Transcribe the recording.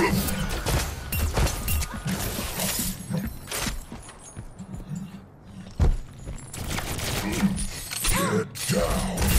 Get down.